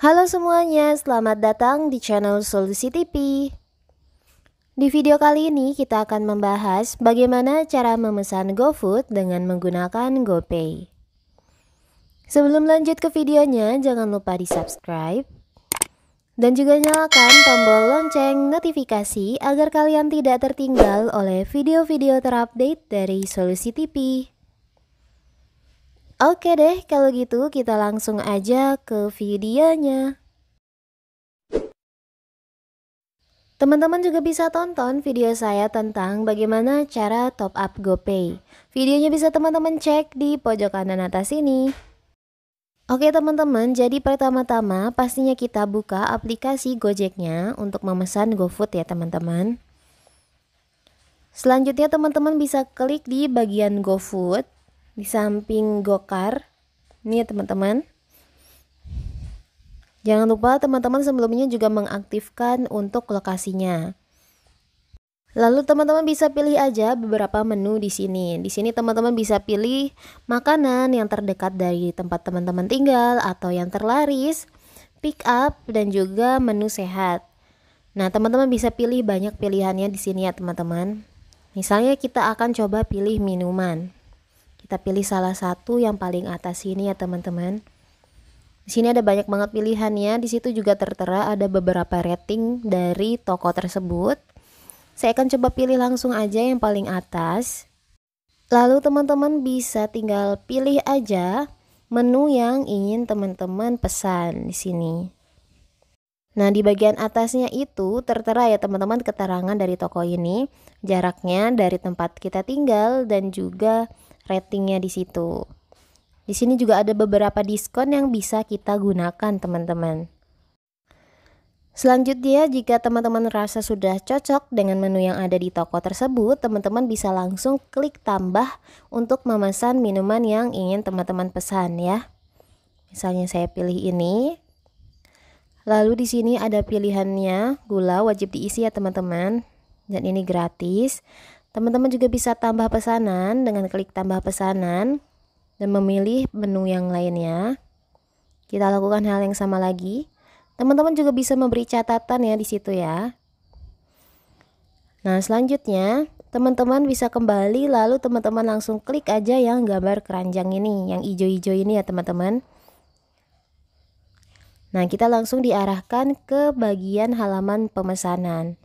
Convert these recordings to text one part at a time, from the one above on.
Halo semuanya, selamat datang di channel Solusi TV. Di video kali ini kita akan membahas bagaimana cara memesan GoFood dengan menggunakan GoPay. Sebelum lanjut ke videonya, jangan lupa di subscribe dan juga nyalakan tombol lonceng notifikasi agar kalian tidak tertinggal oleh video-video terupdate dari Solusi TV. Oke deh, kalau gitu kita langsung aja ke videonya. Teman-teman juga bisa tonton video saya tentang bagaimana cara top up GoPay. Videonya bisa teman-teman cek di pojok kanan atas ini. Oke teman-teman, jadi pertama-tama pastinya kita buka aplikasi Gojeknya untuk memesan GoFood ya teman-teman. Selanjutnya teman-teman bisa klik di bagian GoFood di samping gokar ini ya teman-teman jangan lupa teman-teman sebelumnya juga mengaktifkan untuk lokasinya Lalu teman-teman bisa pilih aja beberapa menu di sini. Di sini teman-teman bisa pilih makanan yang terdekat dari tempat teman-teman tinggal atau yang terlaris, pick up dan juga menu sehat. Nah, teman-teman bisa pilih banyak pilihannya di sini ya, teman-teman. Misalnya kita akan coba pilih minuman. Kita pilih salah satu yang paling atas sini ya teman-teman. Di sini ada banyak banget pilihannya. Di situ juga tertera ada beberapa rating dari toko tersebut. Saya akan coba pilih langsung aja yang paling atas. Lalu teman-teman bisa tinggal pilih aja menu yang ingin teman-teman pesan di sini. Nah, di bagian atasnya itu tertera ya teman-teman keterangan dari toko ini, jaraknya dari tempat kita tinggal dan juga ratingnya di situ. Di sini juga ada beberapa diskon yang bisa kita gunakan teman-teman. Selanjutnya, jika teman-teman rasa sudah cocok dengan menu yang ada di toko tersebut, teman-teman bisa langsung klik tambah untuk memesan minuman yang ingin teman-teman pesan ya. Misalnya saya pilih ini. Lalu di sini ada pilihannya, gula wajib diisi ya teman-teman. Dan ini gratis. Teman-teman juga bisa tambah pesanan dengan klik tambah pesanan dan memilih menu yang lainnya. Kita lakukan hal yang sama lagi. Teman-teman juga bisa memberi catatan ya di situ ya. Nah, selanjutnya teman-teman bisa kembali lalu teman-teman langsung klik aja yang gambar keranjang ini, yang hijau-hijau ini ya teman-teman. Nah, kita langsung diarahkan ke bagian halaman pemesanan.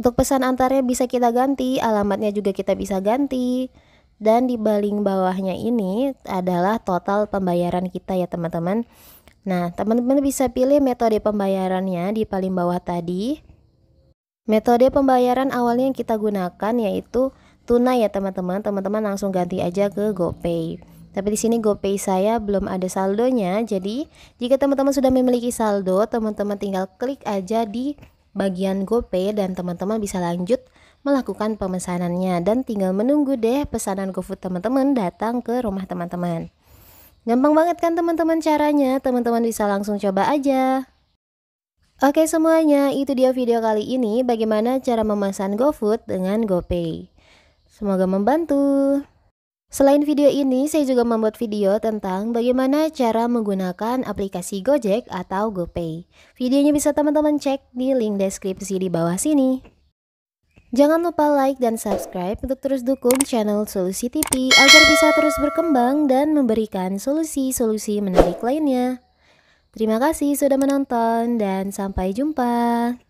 Untuk pesan antarnya bisa kita ganti, alamatnya juga kita bisa ganti. Dan di baling bawahnya ini adalah total pembayaran kita ya teman-teman. Nah, teman-teman bisa pilih metode pembayarannya di paling bawah tadi. Metode pembayaran awalnya yang kita gunakan yaitu tunai ya teman-teman. Teman-teman langsung ganti aja ke GoPay. Tapi di sini GoPay saya belum ada saldonya. Jadi, jika teman-teman sudah memiliki saldo, teman-teman tinggal klik aja di bagian GoPay dan teman-teman bisa lanjut melakukan pemesanannya dan tinggal menunggu deh pesanan GoFood teman-teman datang ke rumah teman-teman. Gampang banget kan teman-teman caranya, teman-teman bisa langsung coba aja. Oke semuanya, itu dia video kali ini bagaimana cara memesan GoFood dengan GoPay. Semoga membantu. Selain video ini, saya juga membuat video tentang bagaimana cara menggunakan aplikasi Gojek atau GoPay. Videonya bisa teman-teman cek di link deskripsi di bawah sini. Jangan lupa like dan subscribe untuk terus dukung channel Solusi TV agar bisa terus berkembang dan memberikan solusi-solusi menarik lainnya. Terima kasih sudah menonton dan sampai jumpa.